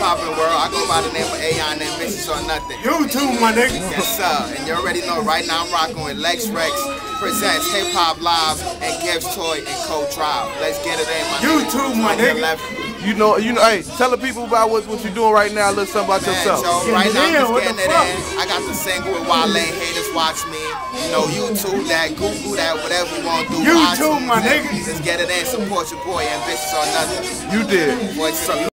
hop world. I go by the name of AON Ambitious or Nothing. YouTube, my nigga. Yes, sir. And you already know right now I'm rocking with Lex Recs presents Hip Hop Live and Gibbs Toy and Co Tribe. Let's get it in, my too my nigga. You know, you know. Hey, tell the people about what what you're doing right now. A little something about Man, yourself. so right now I'm just getting it in. I got the single with Wale Haters Watch Me. You know, YouTube that, Google that, whatever you want to do. YouTube, my nigga. Let's get it in. Support your boy, ambitious or nothing. You did. Boy, so